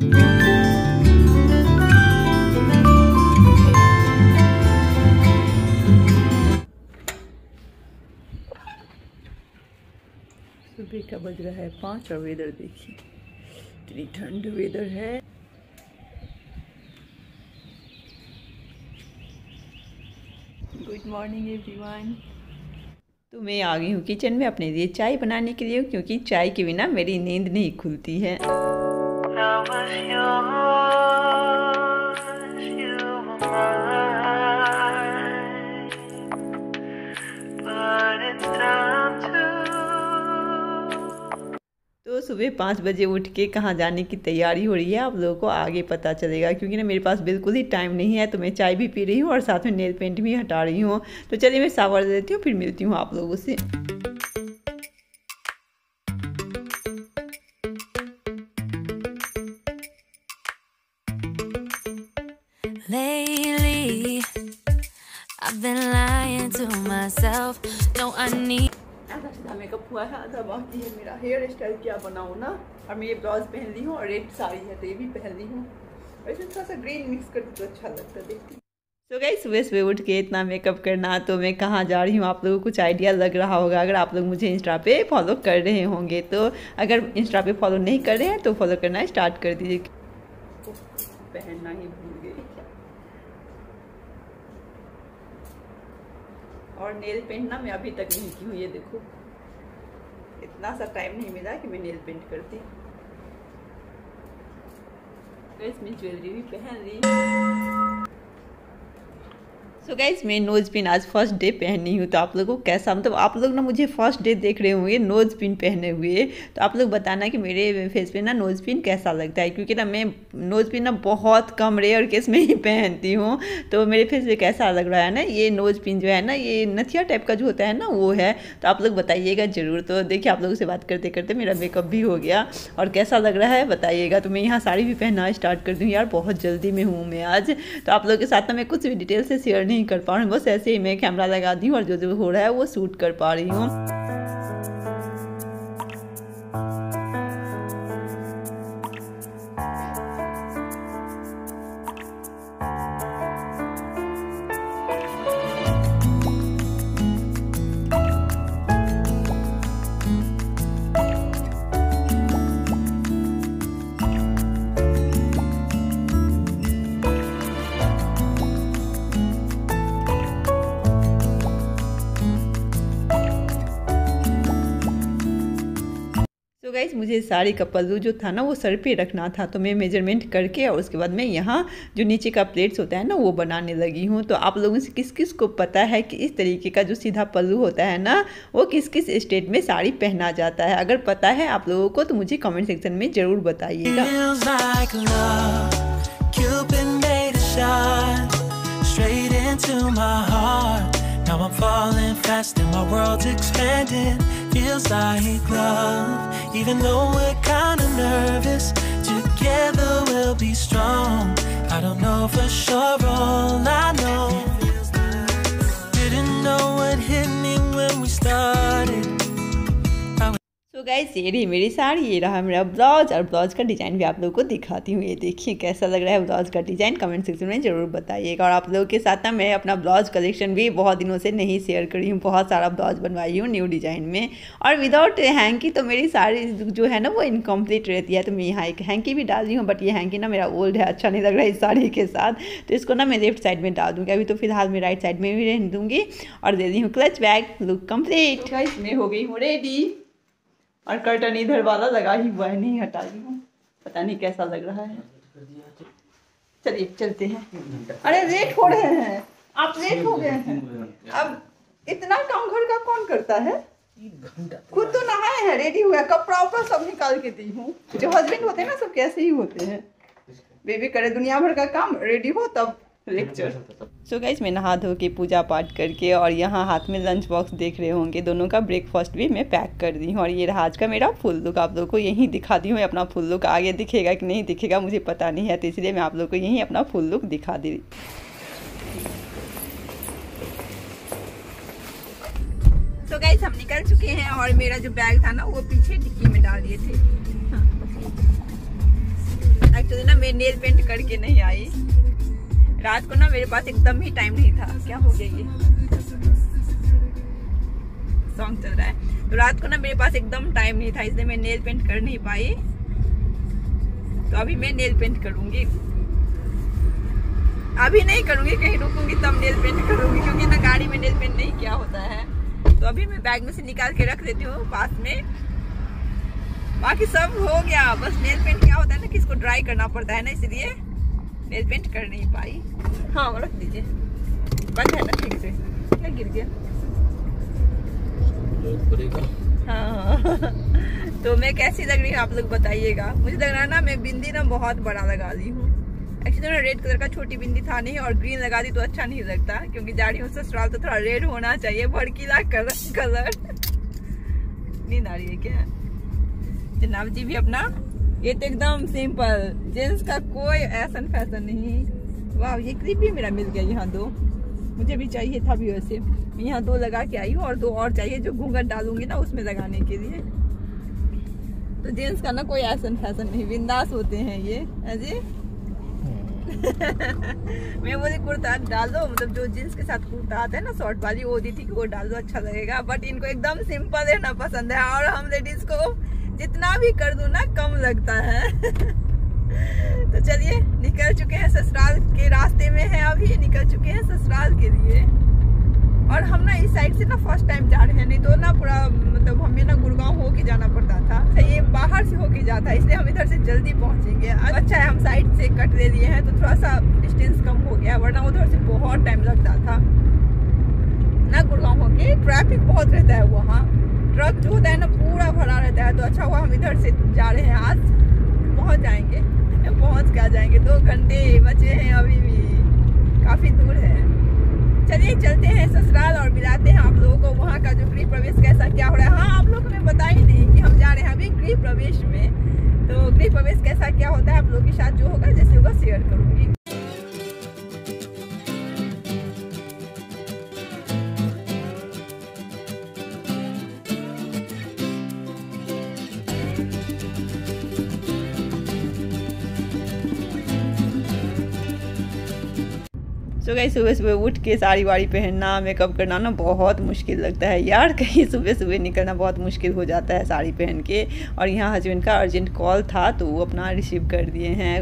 सुबह का बज रहा है पाँच और वेदर देखिए। इतनी ठंड वेदर है। गुड मॉर्निंग एवरीवन तो मैं आ गई हूँ किचन में अपने लिए चाय बनाने के लिए, क्योंकि चाय के बिना मेरी नींद नहीं खुलती है। तो सुबह पाँच बजे उठ के कहाँ जाने की तैयारी हो रही है, आप लोगों को आगे पता चलेगा, क्योंकि ना मेरे पास बिल्कुल ही टाइम नहीं है तो मैं चाय भी पी रही हूँ और साथ में नेल पेंट भी हटा रही हूँ। तो चलिए मैं सावर देती हूँ, फिर मिलती हूँ आप लोगों से। मेकअप हुआ है आधा बाकी है मेरा हेयर स्टाइल क्या बनाऊँ ना। और मैं ये ब्लाउज पहन ली हूँ और रेड साड़ी है तो ये भी पहन ली हूँ। वैसे थोड़ा सा ग्रीन मिक्स कर तो अच्छा लगता देखती तो गई सुबह सुबह उठ के इतना मेकअप करना तो मैं कहाँ जा रही हूँ? आप लोगों को कुछ आइडिया लग रहा होगा अगर आप लोग मुझे इंस्टा पे फॉलो कर रहे होंगे तो अगर इंस्टा पे फॉलो नहीं कर रहे हैं तो फॉलो करना स्टार्ट कर दीजिए। पहनना ही भूल गई और नेल पेंट ना मैं अभी तक नहीं की हूँ ये देखो। इतना सा टाइम नहीं मिला कि मैं नेल पेंट करती। तो इसमें ज्वेलरी भी पहन ली सो गाइज़ मैं नोज़ पिन आज फ़र्स्ट डे पहनी हूँ तो आप लोगों को कैसा मतलब आप लोग ना मुझे फ़र्स्ट डे देख रहे होंगे नोज़ पिन पहने हुए। तो आप लोग बताना कि मेरे फेस पे ना नोज़ पिन कैसा लगता है, क्योंकि ना मैं नोज़ पिन ना बहुत कम रेयर केस में ही पहनती हूँ। तो मेरे फेस पे कैसा लग रहा है ना, ये नोज़ पिन जो है ना, ये नथिया टाइप का जो होता है ना, वो है। तो आप लोग बताइएगा ज़रूर। तो देखिए, आप लोगों से बात करते करते मेरा मेकअप भी हो गया और कैसा लग रहा है बताइएगा। तो मैं यहाँ साड़ी भी पहनना स्टार्ट कर दूँ, यार बहुत जल्दी में हूँ मैं आज। तो आप लोगों के साथ ना मैं कुछ भी डिटेल से शेयर नहीं कर पा रही हूँ। बस ऐसे ही मैं कैमरा लगा दी हूँ और जो जो हो रहा है वो शूट कर पा रही हूँ। गाइज़ मुझे साड़ी का पल्लू जो था ना, वो सर पे रखना था तो मैं मेज़रमेंट करके और उसके बाद मैं यहाँ जो नीचे का प्लेट्स होता है ना, वो बनाने लगी हूँ तो आप लोगों से किस किस को पता है कि इस तरीके का जो सीधा पल्लू होता है ना, वो किस किस स्टेट में साड़ी पहना जाता है अगर पता है आप लोगों को तो मुझे कमेंट सेक्शन में ज़रूर बताइएगा. Now I'm falling fast and my world's expanding. Feels like love. Even though we're kinda nervous, together we'll be strong. I don't know for sure, all I know. तो गाइस ये रही मेरी साड़ी, ये रहा मेरा ब्लाउज और ब्लाउज का design भी आप लोगों को दिखाती हूँ। ये देखिए कैसा लग रहा है ब्लाउज का डिज़ाइन कमेंट सेक्शन में ज़रूर बताइएगा। और आप लोगों के साथ ना मैं अपना ब्लाउज कलेक्शन भी बहुत दिनों से नहीं शेयर करी हूँ। बहुत सारा ब्लाउज बनवाई हूँ न्यू डिज़ाइन में। और विदाउट हैंकी तो मेरी साड़ी जो है ना वो इनकम्प्लीट रहती है। तो मैं यहाँ एक हैंकी भी डाल दी हूँ बट ये हैंकी ना मेरा ओल्ड है अच्छा नहीं लग रहा है इस साड़ी के साथ। तो इसको ना मैं लेफ़्ट साइड में डाल दूँगी। अभी तो फ़िलहाल मैं राइट साइड में भी रहने दूँगी और दे दी हूँ क्लच बैग लुक कंप्लीट मैं हो गई हूँ रेडी और कर्टन इधर वाला लगा ही हुआ है, नहीं हटा रही हूँ। पता नहीं कैसा लग रहा है। चलिए, चलते हैं। अरे लेट हो रहे हैं। आप लेट हो गए हैं। अब इतना काम घर का कौन करता है? खुद तो नहाए हैं रेडी हुआ कपड़ा उपड़ा सब निकाल के दी हूँ। जो हस्बैंड होते हैं ना, सब कैसे ही होते हैं। बेबी करे, दुनिया भर का काम रेडी हो तब। सो गाइज़ मैं नहा धो के पूजा पाठ करके और यहाँ हाथ में लंच बॉक्स देख रहे होंगे। दोनों का ब्रेकफास्ट भी मैं पैक कर दी हूँ और ये रहा आज का मेरा फुल लुक आप लोग को यहीं दिखा दी हूँ अपना फुल लुक आगे दिखेगा कि नहीं दिखेगा, मुझे पता नहीं है तो इसलिए मैं आप लोग को यहीं अपना फुल लुक दिखा दी तो गाइज़ हम निकल चुके हैं और मेरा जो बैग था ना, वो पीछे डिक्की में डाल दिए थे। एक्चुअली मैं नेल पेंट करके नहीं आई। रात को ना मेरे पास एकदम ही टाइम नहीं था। क्या हो गया ये? सॉन्ग चल रहा है। तो रात को ना मेरे पास एकदम टाइम नहीं था, इसलिए मैं नेल पेंट कर नहीं पाई। तो अभी मैं नेल पेंट करूँगी। अभी नहीं करूँगी, कहीं रुकूँगी तब नेल पेंट करूँगी, क्योंकि ना गाड़ी में नेल पेंट नहीं किया होता है। तो अभी मैं बैग में से निकाल के रख देती हूँ पास में। बाकी सब हो गया। बस नेल पेंट क्या होता है ना कि इसको ड्राई करना पड़ता है ना, इसलिए। पेंट कर नहीं पाई। हाँ रख दीजिए। बंद है ना ठीक से। क्या गिर गया? हाँ। तो मैं कैसी लग रही हूँ आप लोग बताइएगा। मुझे लग रहा है ना मैं बिंदी ना बहुत बड़ा लगा ली हूँ। एक्चुअली थोड़ा रेड कलर का छोटी बिंदी था नहीं और ग्रीन लगा दी तो अच्छा नहीं लगता क्योंकि जा रही हूँ ससुराल तो थोड़ा रेड होना चाहिए भड़कीला कलर कलर नींद आ रही है क्या? जनाब जी भी अपना ये तो एकदम सिंपल। जेंट्स का कोई ऐसा फ़ैशन नहीं। वाह, ये क्लिप भी मेरा मिल गया यहाँ दो। मुझे भी चाहिए था भी वैसे मैं यहाँ दो लगा के आई हूँ और दो और चाहिए जो घूंघट डालूँगी ना उसमें लगाने के लिए। तो जेंट्स का ना कोई ऐसा फ़ैशन नहीं। बिंदास होते हैं ये। जी? मैं बोली, कुर्ता डाल दो। मतलब जो जींस के साथ कुर्ता आता है ना, शॉर्ट वाली, वो दी थी कि वो डाल दो अच्छा लगेगा। बट इनको एकदम सिंपल है ना पसंद है। और हम लेडीज़ को जितना भी कर दू ना, कम लगता है। तो चलिए, निकल चुके हैं ससुराल के रास्ते में है अभी, निकल चुके हैं ससुराल के लिए। और हम ना इस साइड से ना फ़र्स्ट टाइम जा रहे हैं, नहीं तो ना पूरा मतलब हमें ना गुड़गांव होके जाना पड़ता था। तो ये बाहर से होके जाता है, इसलिए हम इधर से जल्दी पहुँचेंगे। अच्छा है, हम साइड से कट ले लिए हैं तो थोड़ा सा डिस्टेंस कम हो गया, वरना उधर से बहुत टाइम लगता था। ना गुड़गांव होके ट्रैफ़िक बहुत रहता है वहाँ। ट्रक जो होता है ना पूरा भरा रहता है। तो अच्छा हुआ हम इधर से जा रहे हैं। आज पहुँच जाएँगे। पहुँच के आ जाएँगे। दो घंटे बचे हैं अभी भी। काफ़ी दूर है। चलिए, चलते हैं ससुराल और मिलाते हैं आप लोगों को वहाँ का जो गृह प्रवेश कैसा क्या हो रहा है। हाँ आप लोग हमें बता ही नहीं कि हम जा रहे हैं अभी गृह प्रवेश में। तो गृह प्रवेश कैसा क्या होता है आप लोगों के साथ जो होगा, जैसे होगा शेयर करूँगी। सो गई सुबह सुबह उठ के साड़ी वाड़ी पहनना मेकअप करना ना बहुत मुश्किल लगता है यार। कहीं सुबह सुबह निकलना बहुत मुश्किल हो जाता है साड़ी पहन के। और यहाँ हस्बैंड का अर्जेंट कॉल था तो वो अपना रिसीव कर दिए हैं।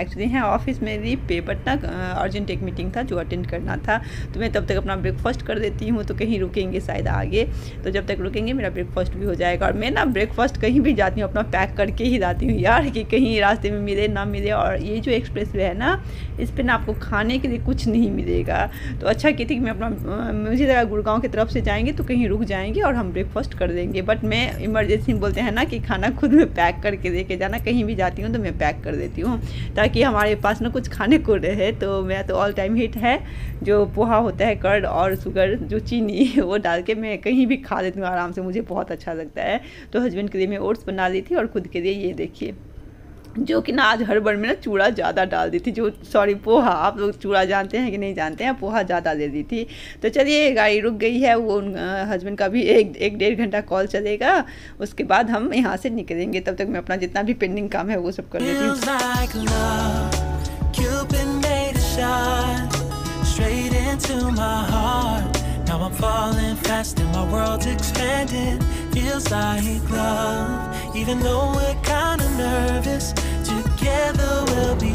एक्चुअली हैं ऑफ़िस में भी पे बट ना अर्जेंट एक मीटिंग था जो अटेंड करना था। तो मैं तब तक अपना ब्रेकफास्ट कर देती हूँ तो कहीं रुकेंगे शायद आगे। तो जब तक रुकेंगे, मेरा ब्रेकफास्ट भी हो जाएगा। और मैं ना ब्रेकफास्ट कहीं भी जाती हूँ, अपना पैक करके ही जाती हूँ यार, कि कहीं रास्ते में मिले, ना मिले। और ये जो एक्सप्रेस वे है ना, इस पर ना आपको खाने के लिए कुछ नहीं मिलेगा। तो अच्छा की थी कि मैं अपना मुझे लगा गुड़गांव की तरफ़ से जाएँगे तो कहीं रुक जाएँगे और हम ब्रेकफास्ट कर देंगे। बट मैं इमरजेंसी में बोलते हैं ना कि खाना खुद में पैक करके लेके जाना, कहीं भी जाती हूँ तो मैं पैक कर देती हूँ, ताकि हमारे पास ना कुछ खाने को रहे। तो मैं तो ऑल टाइम हिट है, जो पोहा होता है कर्ड और शुगर जो चीनी, वो डाल के मैं कहीं भी खा लेती हूँ, आराम से मुझे बहुत अच्छा लगता है। तो हस्बैंड के लिए मैं ओट्स बना ली थी और खुद के लिए ये देखिए। जो कि ना आज हर बार में ना चूड़ा ज़्यादा डाल दी थी, जो सॉरी पोहा, आप लोग चूड़ा जानते हैं कि नहीं जानते हैं, पोहा ज़्यादा दे दी थी। तो चलिए गाड़ी रुक गई है, वो, उन हस्बैंड का भी एक एक डेढ़ घंटा कॉल चलेगा, उसके बाद हम यहाँ से निकलेंगे, तब तक मैं अपना जितना भी पेंडिंग काम है, वो सब कर लेती हूँ। feels like love. Even though we're kinda nervous, together we'll be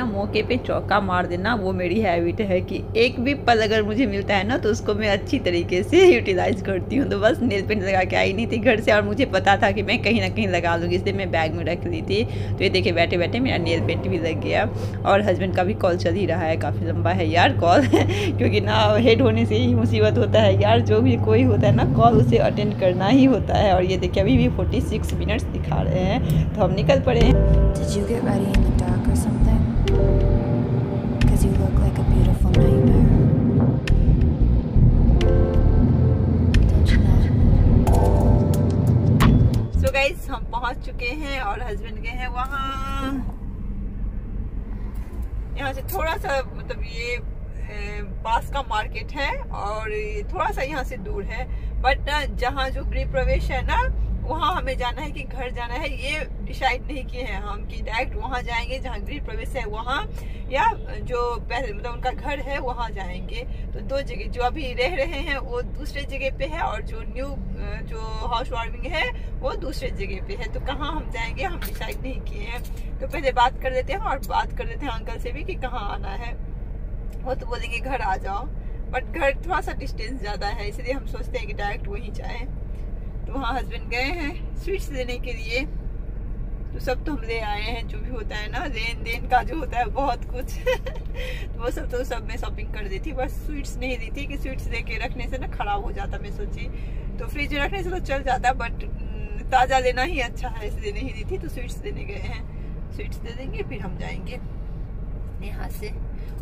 ना मौके पे चौका मार देना, वो मेरी हैबिट है कि एक भी पल अगर मुझे मिलता है ना तो उसको मैं अच्छी तरीके से यूटिलाइज करती हूँ। तो बस नेल पेंट लगा के आई नहीं थी घर से और मुझे पता था कि मैं कहीं ना कहीं लगा लूँगी, इसलिए मैं बैग में रख ली थी। तो ये देखिए बैठे बैठे मेरा नेल पेंट भी लग गया और हस्बैंड का भी कॉल चल ही रहा है, काफ़ी लंबा है यार कॉल क्योंकि ना हेड होने से ही मुसीबत होता है यार, जो भी कोई होता है ना कॉल उसे अटेंड करना ही होता है। और ये देखिए, अभी भी फोर्टी सिक्स मिनट्स दिखा रहे हैं तो हम निकल पड़े हैं। हम पहुँच चुके हैं और हस्बैंड गए वहाँ। से थोड़ा सा मतलब ये पास का मार्केट है और थोड़ा सा यहाँ से दूर है। बट जहाँ जो गृह प्रवेश है ना वहाँ हमें जाना है कि घर जाना है, ये डिसाइड नहीं किए हैं हम कि डायरेक्ट वहाँ जाएँगे, जहाँ गृह प्रवेश है वहाँ, या जो पहले मतलब उनका घर है वहाँ जाएँगे। तो दो जगह, जो अभी रह रहे हैं वो दूसरे जगह पे है और जो न्यू जो हाउस वार्मिंग है वो दूसरे जगह पे है। तो कहाँ हम जाएँगे, हम डिसाइड नहीं किए हैं। तो पहले बात कर लेते हैं और बात कर लेते हैं अंकल से भी कि कहाँ आना है। वो तो बोलेंगे घर आ जाओ बट घर थोड़ा सा डिस्टेंस ज़्यादा है, इसलिए हम सोचते हैं कि डायरेक्ट वहीं जाएँ। तो वहाँ हस्बैंड गए हैं स्वीट्स लेने के लिए। तो सब तो हम ले आए हैं, जो भी होता है ना, लेन देन का जो होता है, बहुत कुछ। तो वो सब तो सब मैं शॉपिंग कर दी थी बस स्वीट्स नहीं दी थी कि स्वीट्स लेके रखने से ना खराब हो जाता मैं सोची। तो फ्रिज रखने से तो चल जाता बट ताज़ा लेना ही अच्छा है, इसलिए नहीं दी थी तो स्वीट्स देने गए हैं। स्वीट्स दे देंगे, फिर हम जाएँगे यहाँ से।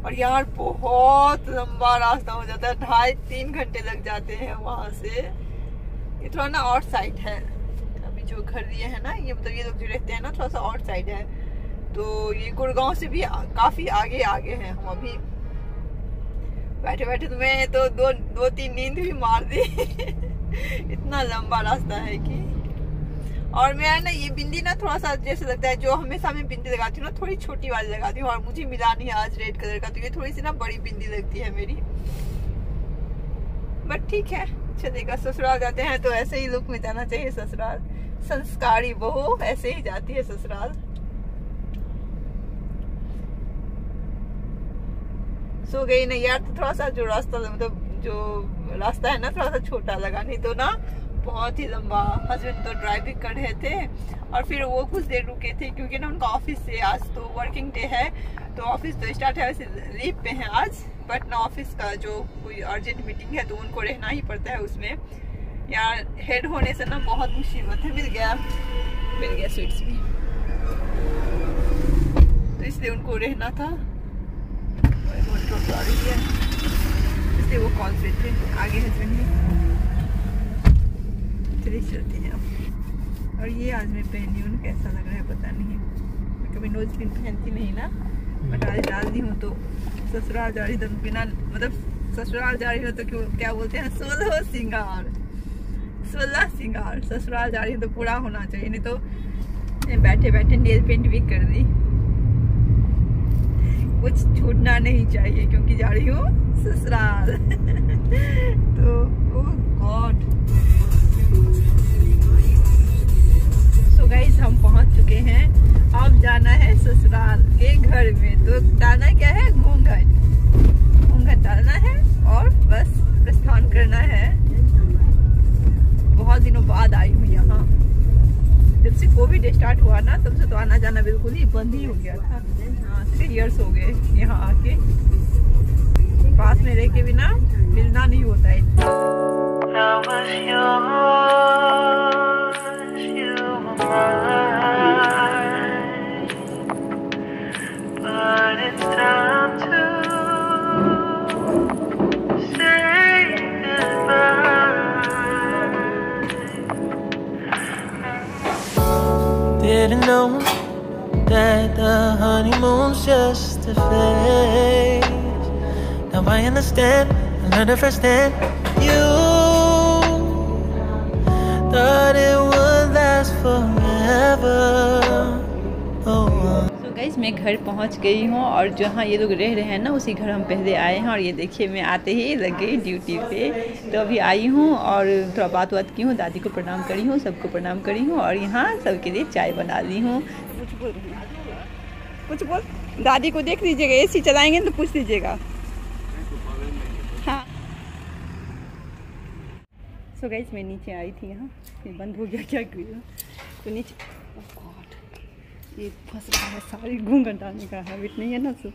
और यार, बहुत लंबा रास्ता हो जाता है ढाई तीन घंटे लग जाते हैं वहाँ से। ये थोड़ा ना आउट साइड है। अभी जो घर लिए है ना, ये मतलब ये लोग जो रहते हैं ना, थोड़ा सा आउट साइड है। तो ये गुड़गांव से भी काफ़ी आगे आगे हैं हम अभी। बैठे बैठे तो मैं तो दो दो तीन नींद भी मार दी। इतना लंबा रास्ता है कि। और मैं ना ये बिंदी ना थोड़ा सा जैसे लगता है, जो हमेशा मैं बिंदी लगाती हूँ ना, थोड़ी छोटी वाली लगाती हूँ। और मुझे मिला नहीं आज रेड कलर का तो ये थोड़ी सी ना बड़ी बिंदी लगती है मेरी। बट ठीक है। चलेगा ससुराल जाते हैं तो ऐसे ही लुक में जाना चाहिए ससुराल। संस्कारी बहू, ऐसे ही जाती है ससुराल। सो गई ना यार तो थोड़ा सा जो रास्ता मतलब जो रास्ता है ना, थोड़ा सा छोटा लगा, नहीं तो ना बहुत ही लंबा। हस्बैंड तो ड्राइविंग कर रहे थे, और फिर वो कुछ देर रुके थे, क्योंकि ना उनका ऑफ़िस से आज तो वर्किंग डे है। तो ऑफ़िस तो स्टार्ट है वैसे लीव पे है आज बट ना ऑफ़िस का जो कोई अर्जेंट मीटिंग है तो उनको रहना ही पड़ता है उसमें। यार हेड होने से ना बहुत मुसीबत है, मिल गया। मिल गया स्वीट्स भी। तो इसलिए उनको रहना था। इसलिए वो कॉल पे थे। आगे हस्बैंड चलिए चलते हैं अब। और ये आज मैं पहनी हूँ, कैसा लग रहा है पता नहीं। मैं कभी नोज़ पहनती नहीं ना। आज डाल दी हूँ तो ससुराल जा रही तो बिना मतलब ससुराल जा रही हो तो क्यों क्या बोलते हैं? सोलह सिंगार। सोलह सिंगार। ससुराल जा रही हो तो पूरा होना चाहिए, नहीं तो बैठे बैठे नेल पेंट भी कर दी। कुछ छूटना नहीं चाहिए क्योंकि जा रही हूँ ससुराल। तो ओह गॉड सो गाइस हम पहुँच चुके हैं अब जाना है ससुराल के घर में। तो डालना क्या है? घूंघट घूंघट डालना है और बस प्रस्थान करना है। बहुत दिनों बाद आई हूँ यहाँ। जब से कोविड स्टार्ट हुआ ना, तब से तो आना जाना बिल्कुल ही बंद ही हो गया था। हाँ थ्री इयर्स हो गए यहाँ आके। पास में रह के बिना मिलना नहीं होता है। Honeymoon's just a phase. Now I understand, I learned it firsthand. You thought it would last forever. Oh. Guys मैं घर पहुँच गई हूँ और जहाँ ये लोग रह रहे हैं ना उसी घर हम पहले आए हैं और ये देखिए मैं आते ही लग गई ड्यूटी पे तो अभी आई हूँ और थोड़ा बात बात की हूँ दादी को प्रणाम करी हूँ सबको प्रणाम करी हूँ और यहाँ सबके लिए चाय बना ली हूँ कुछ बोल कुछ बोल दादी को देख लीजिएगा ए सी चलाएँगे तो पूछ लीजिएगा। हाँ। सो गाइज़ मैं नीचे आई थी यहाँ फिर बंद हो गया क्या किया? तो नीचे oh God, ये फंस रहा है सारी घूंघट डालने का हैबिट नहीं है ना सो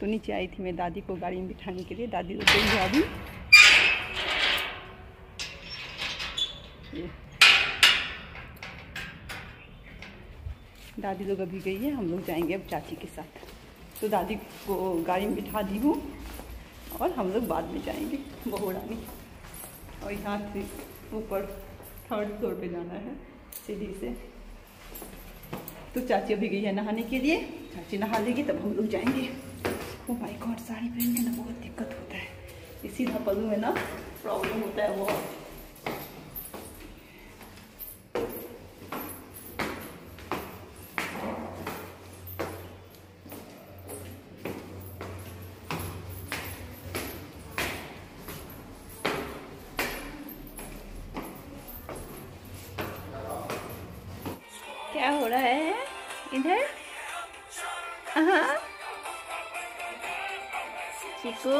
तो नीचे आई थी मैं दादी को गाड़ी में बिठाने के लिए दादी लोग गई अभी। दादी लोग अभी गई है हम लोग जाएँगे अब चाची के साथ। तो दादी को गाड़ी में बिठा दी हूँ और हम लोग बाद में जाएँगे बहुरानी और यहाँ से ऊपर थर्ड फ्लोर पे जाना है, सीढ़ी से। तो चाची अभी गई है नहाने के लिए। चाची नहा लेगी, तब हम लोग जाएँगे। वो माय गॉड साड़ी पहन के ना बहुत दिक्कत होता है। इसी ना पलू है ना प्रॉब्लम होता है बहुत। हो रहा है? इधर? हाँ चिकू?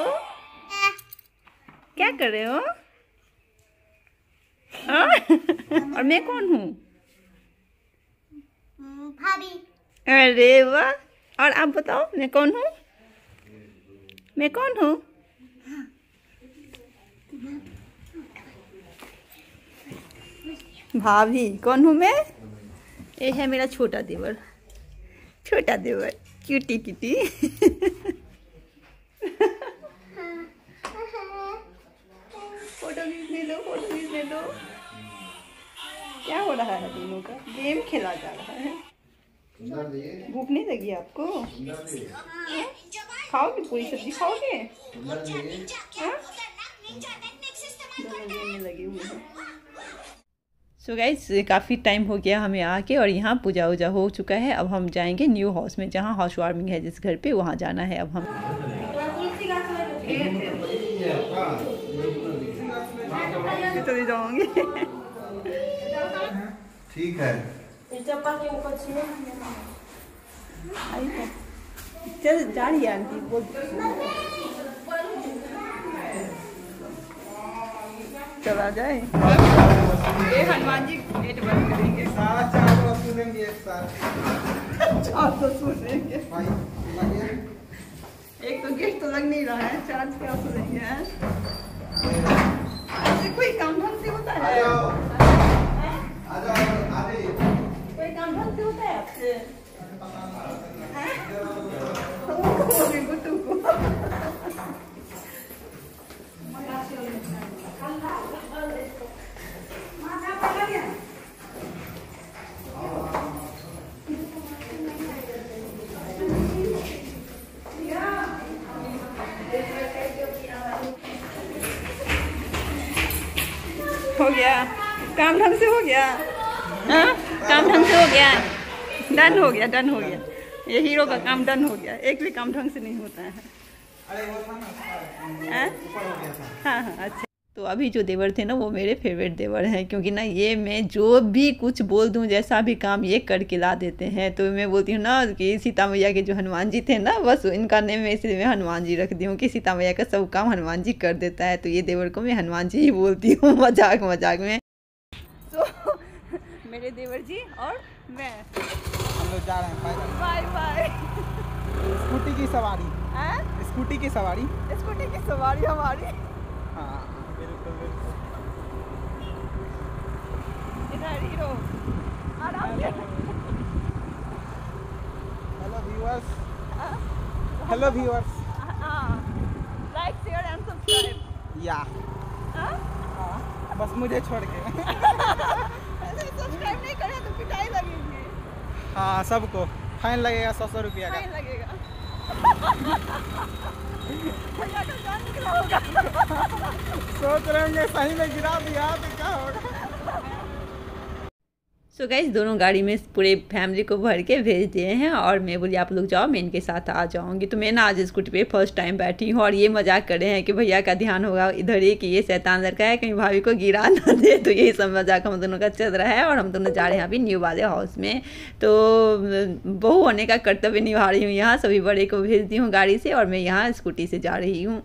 क्या कर रहे हो? हाँ? और मैं कौन हूँ? भाभी। अरे वाह! और आप बताओ मैं कौन हूँ? मैं कौन हूँ? भाभी कौन हूँ मैं? ये है मेरा छोटा देवर। छोटा देवर। क्यूटी क्यूटी फ़ोटो खींचने दो फ़ोटो खींचने दो क्या हो रहा है दोनों का? गेम खेला जा रहा है। भूख नहीं लगी आपको? खाओगे पूरी सब्ज़ी? खाओगे? सो गाइज़ काफ़ी टाइम हो गया हमें आके और यहाँ पूजा वूजा हो चुका है। अब हम जाएँगे न्यू हाउस में जहाँ हाउस वार्मिंग है जिस घर पे वहाँ जाना है अब हम। चले जाओगे ठीक है। चल जा रही है आंटी बोल। चला जाए। ये हनुमान जी गेट बंद करेंगे। सारा चार बार सुनेंगे एक साथ। चार तो सुनेंगे। एक तो गेट तो लग नहीं रहा है चार्ज क्या सुनेंगे हैं? ऐसे कोई काम ढंग से होता है? जाओ। हैं? आ जाओ आ जाइए कोई काम ढंग से होता है आपसे? हैं? को हो गया। काम ढंग से हो गया। हाँ? काम ढंग से हो गया। डन हो गया डन हो गया। ये हीरो का काम डन हो गया। एक भी काम ढंग से नहीं होता है। अरे वो था ना हाँ? हाँ हाँ अच्छा। तो अभी जो देवर थे ना वो मेरे फेवरेट देवर हैं क्योंकि ना ये मैं जो भी कुछ बोल दूँ जैसा भी काम ये करके ला देते हैं तो मैं बोलती हूँ ना कि सीता मैया के जो हनुमान जी थे ना बस इनका नेम मैं इसलिए मैं हनुमान जी रख दी हूँ कि सीता मैया का सब काम हनुमान जी कर देता है तो ये देवर को मैं हनुमान जी ही बोलती हूँ मज़ाक मज़ाक में। तो मेरे देवर जी और मैं। हम लोग जा रहे हैं बाय बाय। स्कूटी की सवारी। स्कूटी की सवारी। स्कूटी की सवारी हमारी। हाँ। इधर हीरो आराम से hello viewers hello viewers like share and subscribe या बस मुझे छोड़ के। सब्सक्राइब नहीं करें तो पिटाई लगेगी। हाँ सबको। फाइन लगेगा सौ सौ रुपया का। फाइन लगेगा। सोच रहे होंगे सही में गिरा दिया तो क्या होगा? सो so दोनों गाड़ी में पूरे फैमिली को भर के भेज दिए हैं और मैं बोली, आप लोग जाओ, मैं इनके साथ आ जाऊँगी। तो मैं ना आज स्कूटी पे फ़र्स्ट टाइम बैठी हूँ और ये मज़ाक कर रहे हैं कि भैया का ध्यान होगा इधर ही कि ये शैतान लड़का है, कहीं भाभी को गिरा ना दे। तो यही सब मज़ाक हम दोनों का चल रहा है और हम दोनों जा रहे हैं अभी न्यू वाले हाउस में। तो बहू होने का कर्तव्य निभा रही हूँ यहाँ, सभी बड़े को भेज दी हूँ गाड़ी से और मैं यहाँ स्कूटी से जा रही हूँ।